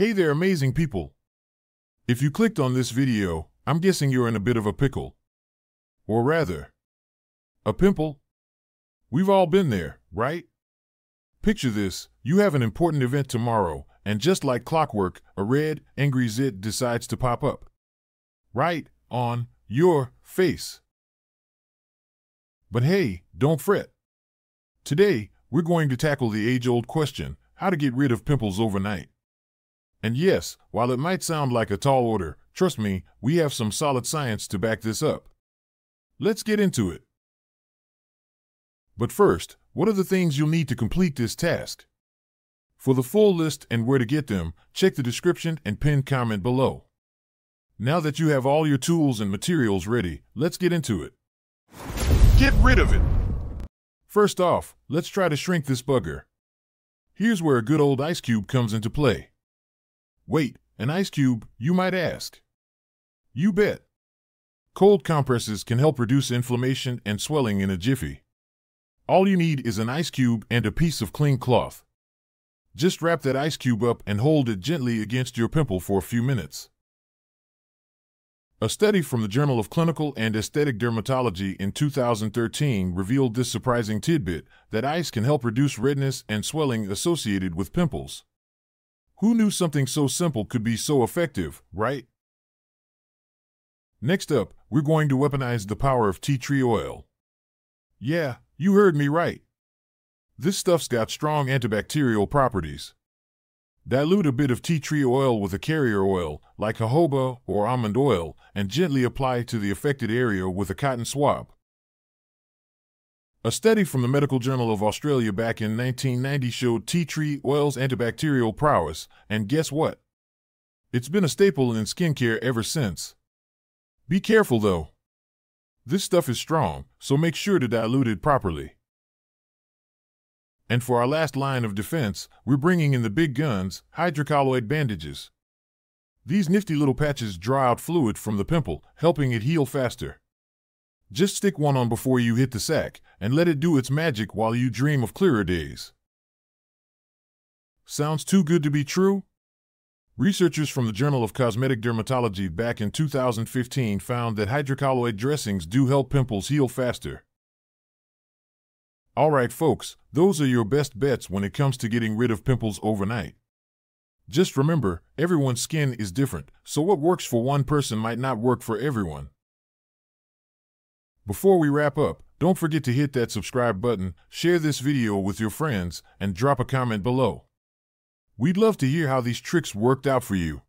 Hey there, amazing people. If you clicked on this video, I'm guessing you're in a bit of a pickle. Or rather, a pimple? We've all been there, right? Picture this you have an important event tomorrow, and just like clockwork, a red, angry zit decides to pop up. Right on your face. But hey, don't fret. Today, we're going to tackle the age old question how to get rid of pimples overnight. And yes, while it might sound like a tall order, trust me, we have some solid science to back this up. Let's get into it. But first, what are the things you'll need to complete this task? For the full list and where to get them, check the description and pinned comment below. Now that you have all your tools and materials ready, let's get into it. Get rid of it! First off, let's try to shrink this bugger. Here's where a good old ice cube comes into play. Wait, an ice cube, you might ask? You bet. Cold compresses can help reduce inflammation and swelling in a jiffy. All you need is an ice cube and a piece of clean cloth. Just wrap that ice cube up and hold it gently against your pimple for a few minutes. A study from the Journal of Clinical and Aesthetic Dermatology in 2013 revealed this surprising tidbit that ice can help reduce redness and swelling associated with pimples. Who knew something so simple could be so effective, right? Next up, we're going to weaponize the power of tea tree oil. Yeah, you heard me right. This stuff's got strong antibacterial properties. Dilute a bit of tea tree oil with a carrier oil, like jojoba or almond oil, and gently apply to the affected area with a cotton swab. A study from the Medical Journal of Australia back in 1990 showed tea tree oil's antibacterial prowess, and guess what? It's been a staple in skincare ever since. Be careful though. This stuff is strong, so make sure to dilute it properly. And for our last line of defense, we're bringing in the big guns, hydrocolloid bandages. These nifty little patches draw out fluid from the pimple, helping it heal faster. Just stick one on before you hit the sack, and let it do its magic while you dream of clearer days. Sounds too good to be true? Researchers from the Journal of Cosmetic Dermatology back in 2015 found that hydrocolloid dressings do help pimples heal faster. All right, folks, those are your best bets when it comes to getting rid of pimples overnight. Just remember, everyone's skin is different, so what works for one person might not work for everyone. Before we wrap up, don't forget to hit that subscribe button, share this video with your friends, and drop a comment below. We'd love to hear how these tricks worked out for you.